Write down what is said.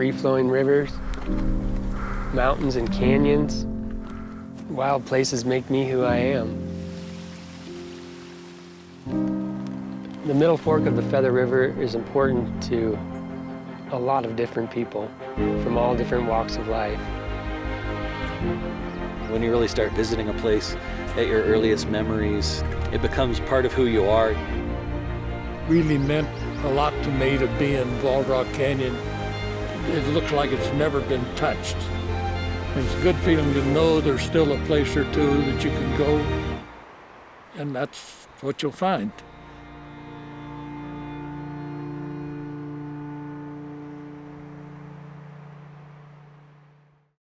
free-flowing rivers, mountains and canyons. Wild places make me who I am. The Middle Fork of the Feather River is important to a lot of different people from all different walks of life. When you really start visiting a place at your earliest memories, it becomes part of who you are. Really meant a lot to me to be in Bald Rock Canyon. It looks like it's never been touched. It's a good feeling to know there's still a place or two that you can go, and that's what you'll find.